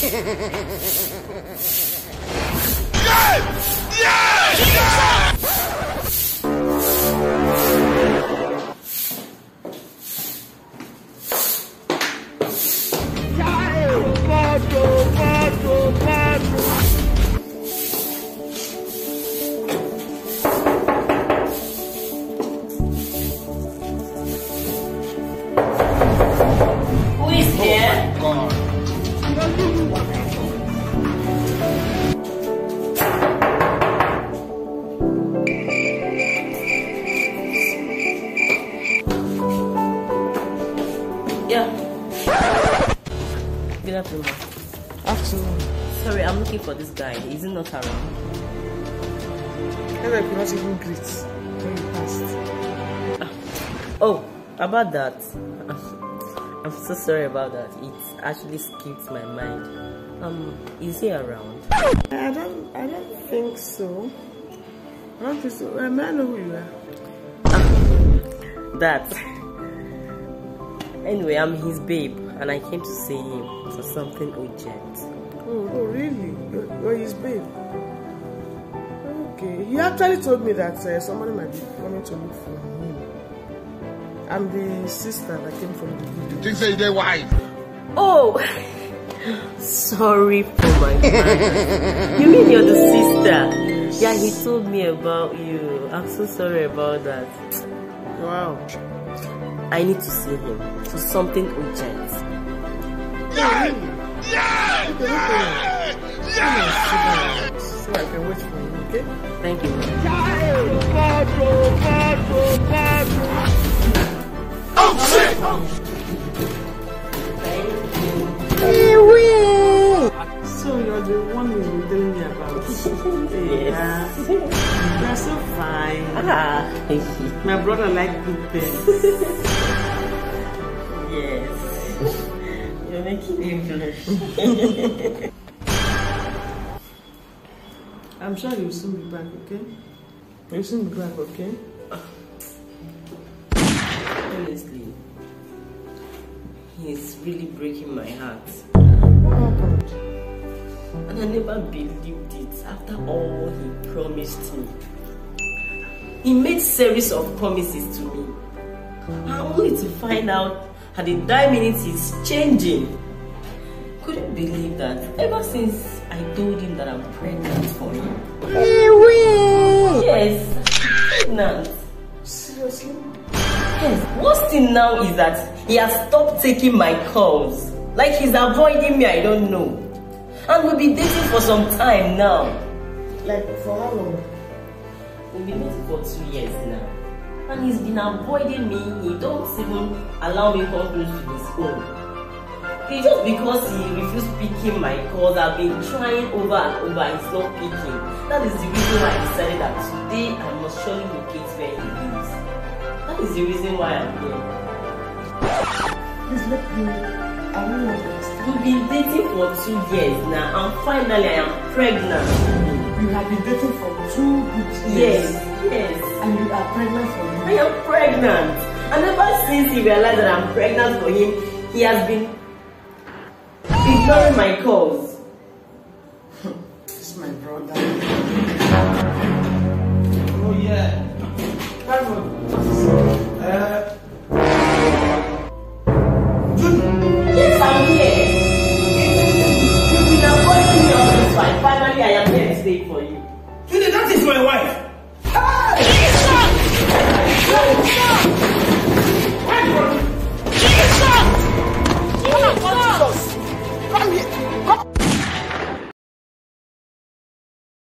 Who Yeah. Good afternoon. Afternoon. Sorry, I'm looking for this guy. Is he not around? I could not even greet when you passed. Oh, about that. I'm so sorry about that. It actually skipped my mind. Um, is he around? I don't I don't think so. I don't think so. I know who you are? That. Anyway, I'm his babe, and I came to see him for something urgent. Oh, oh really? You're, you're his babe. Okay. He actually told me that uh, somebody might be coming to look for him. I'm the sister that came from the video. Think say they wife. Oh, sorry for my man. You mean you're the sister? Yeah, he told me about you. I'm so sorry about that. Wow. I need to see him for something urgent. Yeah! Yeah! Okay, no. Come and sit down so I can wait for you, okay? Thank you. Oh shit! So you're the one you've been telling me about. Yes. Yeah. You're so fine. Ah, My brother like good things. You're making me. I'm sure you'll soon be back, okay? You'll soon be back, okay? Honestly, he's really breaking my heart. Oh, what happened? And I never believed it after all he promised me. He made series of promises to me. And only to find out at the time minute he's changing. Couldn't believe that ever since I told him that I'm pregnant for him. Yes, pregnant. Seriously? Yes. Worst thing now is that he has stopped taking my calls. Like he's avoiding me, I don't know. And we'll be dating for some time now. Like, for how long? We've been dating for two years now. And he's been avoiding me. He don't even allow me come close to his home. He just because he refused picking my calls, I've been trying over and over, he's not picking. That is the reason why I decided that today I must surely locate where he lives. That is the reason why I'm here. Please let me. I don't understand. We've been dating for two years now, and finally I am pregnant. You have been dating for two good Yes, years. yes. And you are pregnant for I am pregnant. And ever since he realized that I'm pregnant for him, he has been ignoring my calls. Is my brother. Stay for you. Judy, that is my wife.